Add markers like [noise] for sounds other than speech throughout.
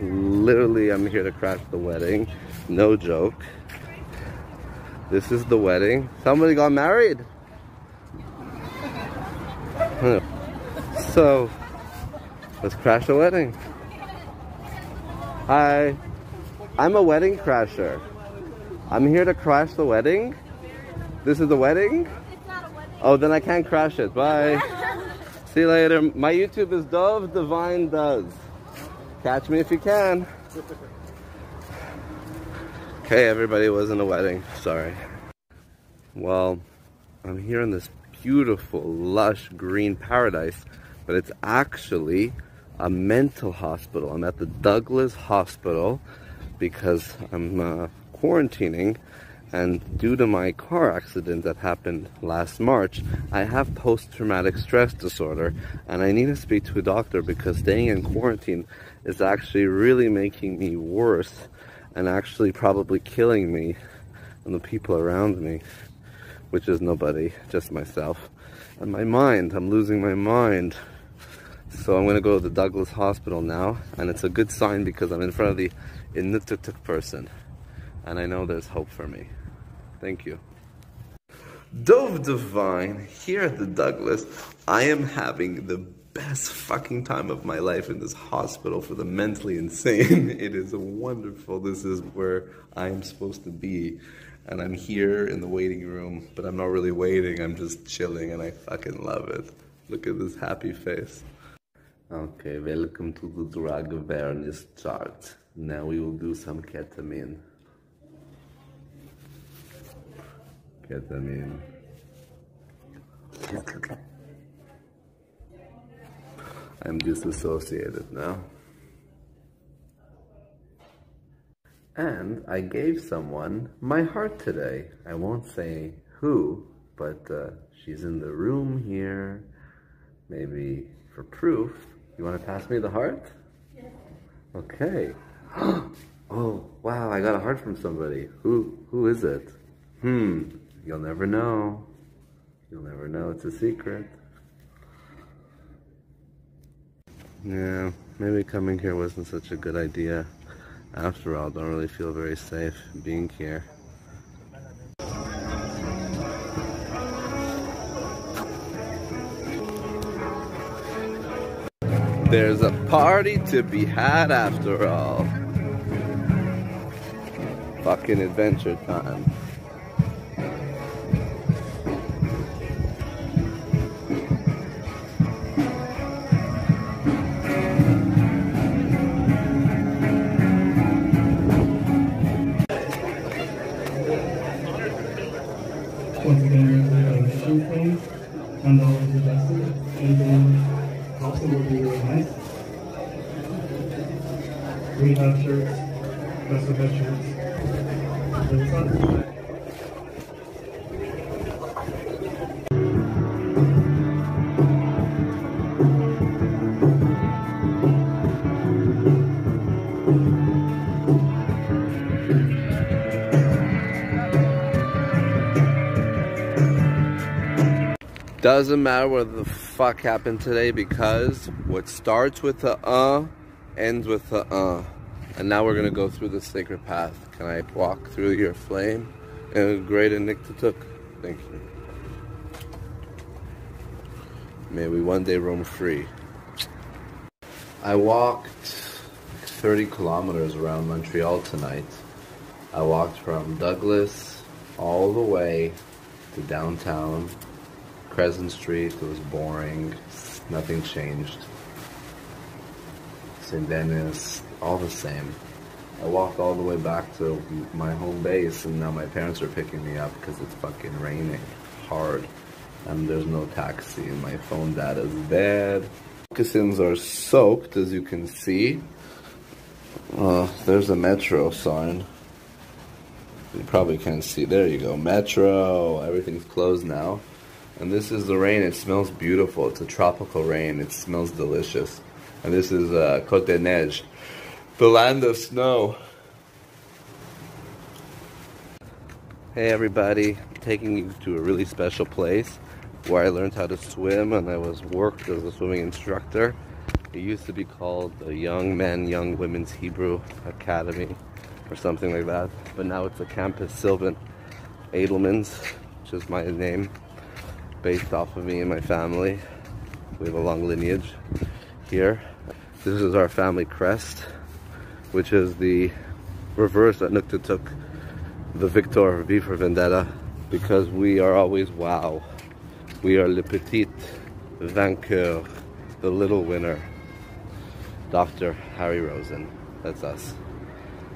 literally I'm here to crash the wedding. No joke. This is the wedding. Somebody got married. So, let's crash the wedding. Hi. I'm a wedding crasher. I'm here to crash the wedding. This is the wedding? Oh, then I can't crash it. Bye. [laughs] See you later. My YouTube is Dove Divine Does. Catch me if you can. Okay, everybody was in a wedding. Sorry. Well, I'm here in this beautiful, lush green paradise, but it's actually a mental hospital. I'm at the Douglas Hospital because I'm uh, quarantining and due to my car accident that happened last March, I have post-traumatic stress disorder and I need to speak to a doctor because staying in quarantine is actually really making me worse and actually probably killing me and the people around me, which is nobody, just myself. And my mind, I'm losing my mind. So I'm gonna go to the Douglas Hospital now, and it's a good sign because I'm in front of the Inuktitut person. And I know there's hope for me. Thank you. Dove Divine, here at the Douglas, I am having the best fucking time of my life in this hospital for the mentally insane. [laughs] It is wonderful. This is where I am supposed to be. And I'm here in the waiting room, but I'm not really waiting. I'm just chilling and I fucking love it. Look at this happy face. Okay, welcome to the drug awareness chart. Now we will do some ketamine. Ketamine. I'm disassociated now. And I gave someone my heart today. I won't say who, but uh, she's in the room here. Maybe for proof. You want to pass me the heart? Yes. Okay. [gasps] oh, wow, I got a heart from somebody. Who who is it? Hmm, you'll never know. You'll never know. It's a secret. Yeah, maybe coming here wasn't such a good idea. After all, don't really feel very safe being here. There's a party to be had after all. Fucking adventure time. Shirts, best shirts. Doesn't matter what the fuck happened today because what starts with the uh ends with the uh. And now we're gonna go through the sacred path. Can I walk through your flame? And great took. Thank you. May we one day roam free. I walked 30 kilometers around Montreal tonight. I walked from Douglas all the way to downtown Crescent Street, it was boring, nothing changed. St. Denis, all the same. I walked all the way back to my home base and now my parents are picking me up because it's fucking raining hard and there's no taxi and my phone data is bad. Moccasins are soaked as you can see. Uh, there's a metro sign. You probably can't see. There you go. Metro. Everything's closed now. And this is the rain. It smells beautiful. It's a tropical rain. It smells delicious. And this is uh, Côte des Neiges, the land of snow. Hey everybody, taking you to a really special place where I learned how to swim and I was worked as a swimming instructor. It used to be called the Young Men, Young Women's Hebrew Academy or something like that. But now it's the campus Sylvan Edelman's, which is my name, based off of me and my family. We have a long lineage here. This is our family crest, which is the reverse that Nukta took the Victor V for Vendetta because we are always wow. We are le petit vainqueur, the little winner. Dr. Harry Rosen, that's us.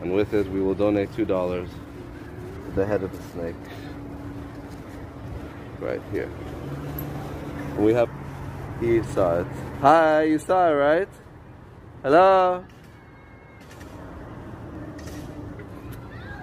And with it, we will donate $2 to the head of the snake right here. We have, he saw it. Hi, you saw it, right? Hello?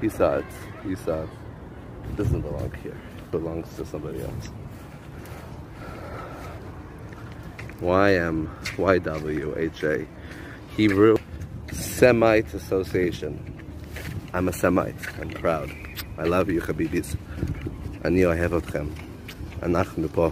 He saw it. He saw it. It doesn't belong here. It belongs to somebody else. YMYWHA Hebrew Semite Association. I'm a Semite. I'm proud. I love you, חביביס. אני אוהב אתכם. אנחנו פה.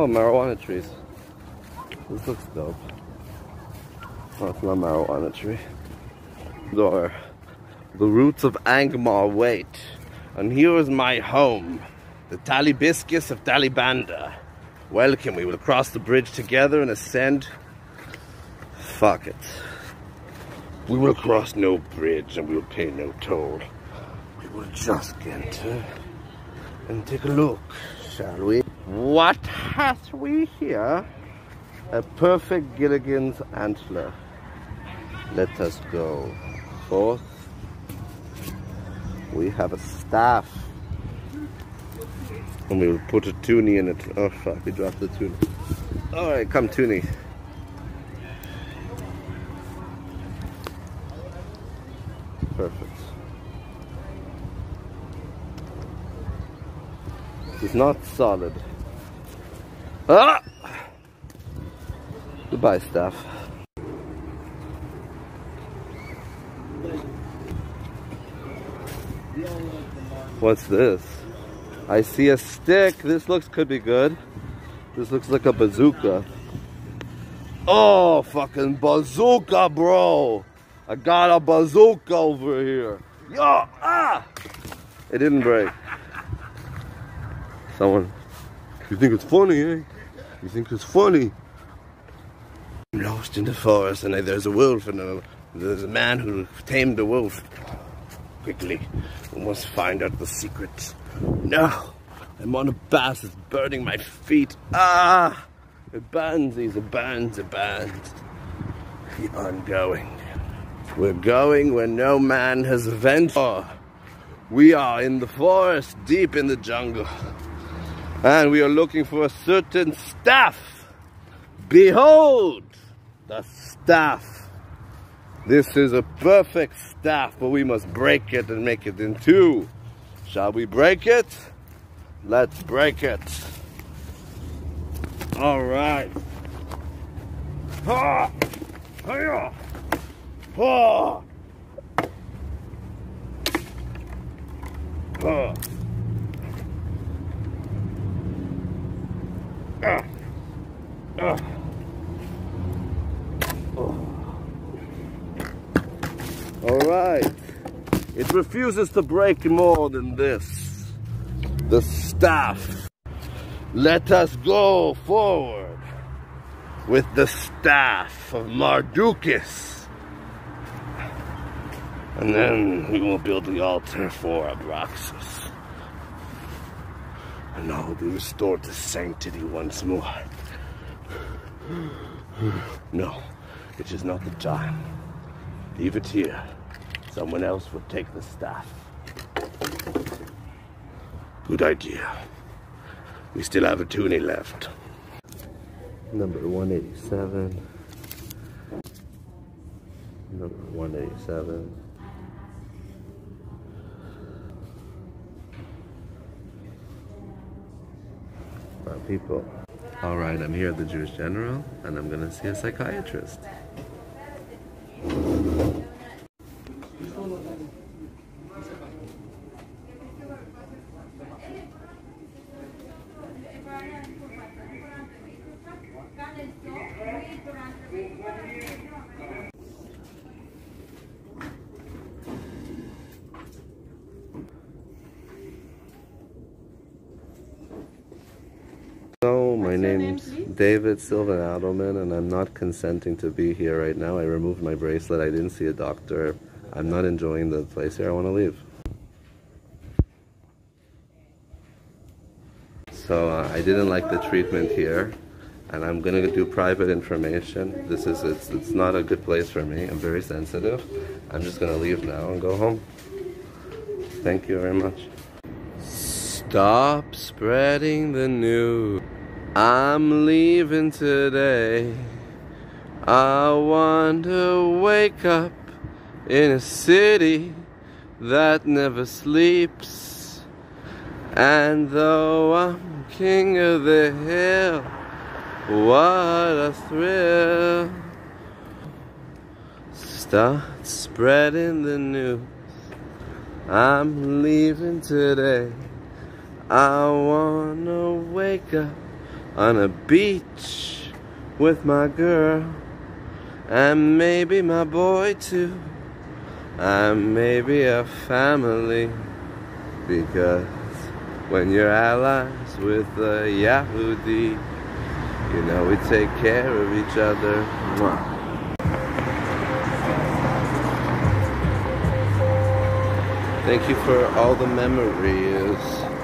Oh, marijuana trees. This looks dope. Oh, it's not a marijuana tree. Are the roots of Angmar wait. And here is my home, the Talibiscus of Talibanda. Welcome, we will cross the bridge together and ascend. Fuck it. We will cross no bridge and we will pay no toll. We will just enter and take a look, shall we? What hath we here? A perfect Gilligan's antler. Let us go. Forth. We have a staff. And we will put a toonie in it. Oh fuck, we dropped the toonie. Alright, come toonie. Perfect. It's not solid. Ah! Goodbye, staff. What's this? I see a stick. This looks could be good. This looks like a bazooka. Oh, fucking bazooka, bro. I got a bazooka over here. Yo, ah! It didn't break. Someone, you think it's funny, eh? You think it's funny? I'm lost in the forest and there's a wolf and a, there's a man who tamed the wolf. Quickly, we must find out the secret. No, I'm on a bass, it's burning my feet. Ah! It burns, these it burns, it burns. Keep on going. We're going where no man has ventured. We are in the forest, deep in the jungle. And we are looking for a certain staff. Behold, the staff. This is a perfect staff, but we must break it and make it in two. Shall we break it? Let's break it. All right. Ha! Hiya! Ha! Ha! All right. It refuses to break more than this. The staff. Let us go forward with the staff of Mardukis. And then we will build the altar for Abraxas. And all will be restored to sanctity once more. No, it is not the time. Leave it here. Someone else will take the staff. Good idea. We still have a toonie left. Number 187. Number 187. People. Alright, I'm here at the Jewish General and I'm gonna see a psychiatrist. Hello, my your name, name's? David Sylvan Adelman, and I'm not consenting to be here right now. I removed my bracelet. I didn't see a doctor. I'm not enjoying the place here. I want to leave. So uh, I didn't like the treatment here, and I'm gonna do private information. This is it's it's not a good place for me. I'm very sensitive. I'm just gonna leave now and go home. Thank you very much. Stop spreading the news. I'm leaving today. I want to wake up in a city that never sleeps. And though I'm king of the hill, what a thrill. Start spreading the news. I'm leaving today. I wanna wake up on a beach with my girl and maybe my boy too, and maybe a family because when you're allies with a Yahudi, you know we take care of each other. Mwah. Thank you for all the memories.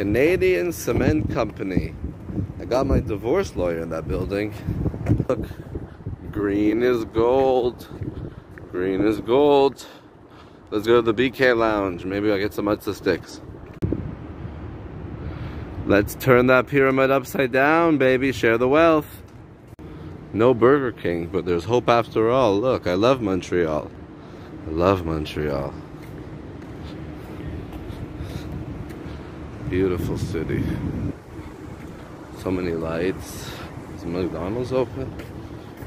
Canadian Cement Company. I got my divorce lawyer in that building. Look, green is gold. Green is gold. Let's go to the BK Lounge. Maybe I'll get some matzo sticks. Let's turn that pyramid upside down, baby. Share the wealth. No Burger King, but there's hope after all. Look, I love Montreal. I love Montreal. Beautiful city. So many lights. Is McDonald's open?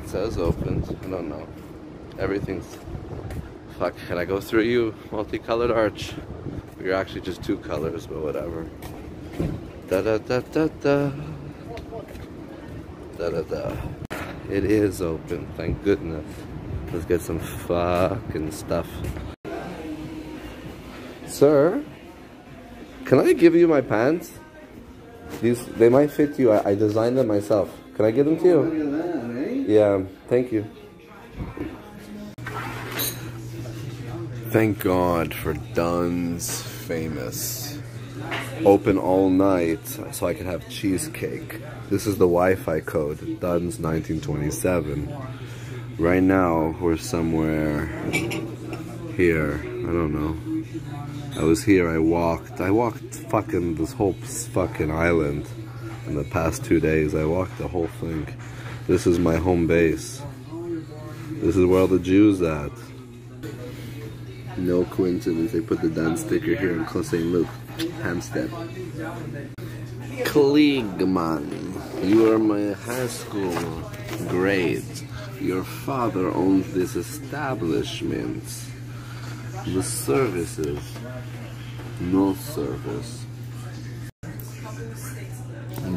It says open. I don't know. Everything's. Fuck, can I go through you? Multicolored arch. You're actually just two colors, but whatever. Da da da da da. Da da da. It is open, thank goodness. Let's get some fucking stuff. Sir, can I give you my pants? These they might fit you. I, I designed them myself. Can I give them to you? That, eh? Yeah, thank you. Thank God for Dunn's famous open all night so I can have cheesecake. This is the Wi-Fi code, Dunn's 1927. Right now we're somewhere here. I don't know. I was here, I walked. I walked fucking this whole fucking island in the past two days. I walked the whole thing. This is my home base. This is where all the Jews at. No coincidence, they put the Dan sticker here in Côte St. Luc, Hampstead. Kliegman, you are my high school grade. Your father owns this establishment. The services, no service.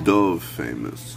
Dove famous.